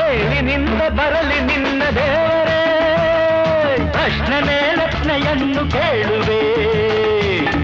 ಮೇಲಿನಿಂದ ಬರಲಿ ನಿನ್ನ ದೇವರೇ. ಪ್ರಶ್ನೆ ರತ್ನೆಯನ್ನು ಕೇಳುವೆ.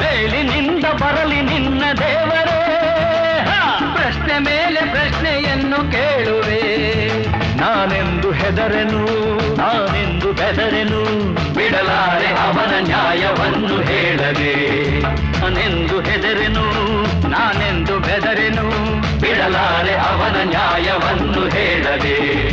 ಮೇಲಿನಿಂದ ಬರಲಿ ನಿನ್ನ ದೇವರೇ. ಪ್ರಶ್ನೆ ಮೇಲೆ ಪ್ರಶ್ನೆಯನ್ನು ಕೇಳುವೆ. ನಾನೆಂದು ಹೆದರೆನು, ನಾನೆಂದು ಬೆದರೆನು. ಬಿಡಲಾರೆ ಅವನ ನ್ಯಾಯವನ್ನು ಹೇಳದೆ. ನಾನೆಂದು ಹೆದರೆನು, ನಾನೆಂದು ಬೆದರೆನು. ಬಿಡಲಾರೆ ಅವನ ನ್ಯಾಯ ಹೇಳದೆ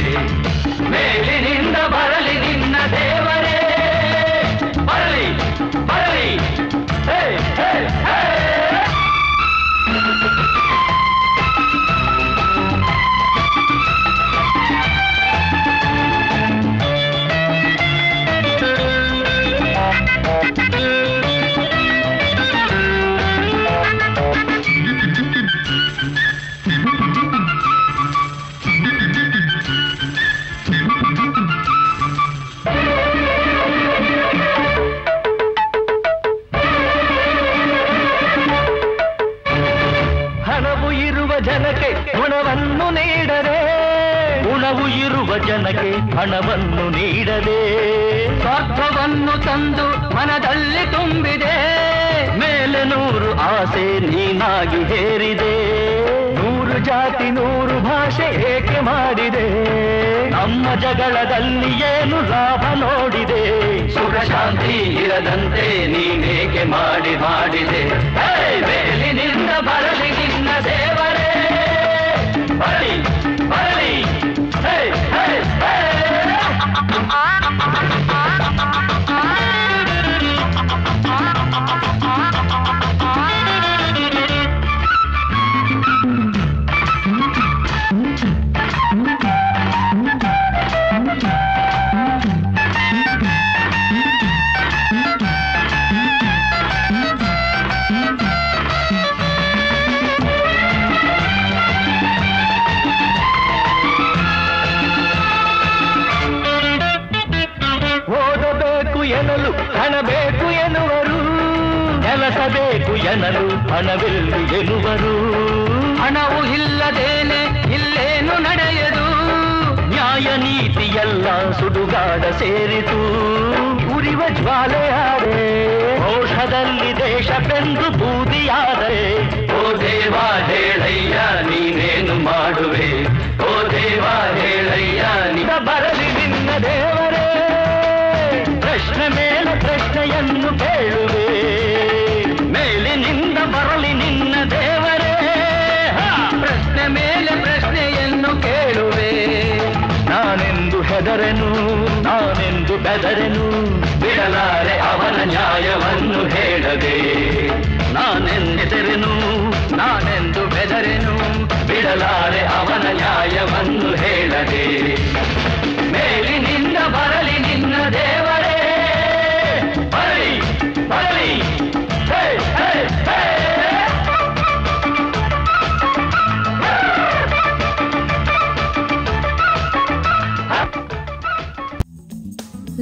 ಜನಕ್ಕೆ ಗುಣವನ್ನು ನೀಡದೆ ಗುಣವು ಇರುವ ಜನಕ್ಕೆ ಹಣವನ್ನು ನೀಡದೆ ಸ್ವಾರ್ಥವನ್ನು ತಂದು ಮನದಲ್ಲಿ ತುಂಬಿದೆ. ಮೇಲೆ ನೂರು ಆಸೆ ನೀನಾಗಿ ಹೇರಿದೆ. ನೂರು ಜಾತಿ ನೂರು ಭಾಷೆ ಏಕೆ ಮಾಡಿದೆ? ನಮ್ಮ ಜಗಳದಲ್ಲಿ ಏನು ಲಾಭ ನೋಡಿದೆ? ಸುಖ ಶಾಂತಿ ಇರದಂತೆ ನೀನೇಕೆ ಮಾಡಿ ಮಾಡಿದೆ? ಹಣ ಬೇಕು ಎನ್ನುವರು ಕೆಲಸ ಬೇಕು ಎನ್ನಲು ಹಣವೆಲ್ಲು ಎನ್ನುವರು. ಹಣವು ಇಲ್ಲದೇನೆ ಇಲ್ಲೇನು ನಡೆಯದು? ನ್ಯಾಯ ನೀತಿಯೆಲ್ಲ ಸುಡುಗಾಡ ಸೇರಿತು. ಉರಿವ ಜ್ವಾಲೆಯಾದೆ ಘೋಷದಲ್ಲಿ ದೇಶ ಬೆಂದು. ನಾನೆಂದು ಬಿಡಲಾರೆ ಅವನ ನ್ಯಾಯವನ್ನು ಹೇಳದೆ. ನಾನೆಂದೆದರೆನು ನಾನೆಂದು ಬೆದರೆನು ಬಿಡಲಾರೆ ಅವನ ನ್ಯಾಯವನ್ನು ಹೇಳದೆ.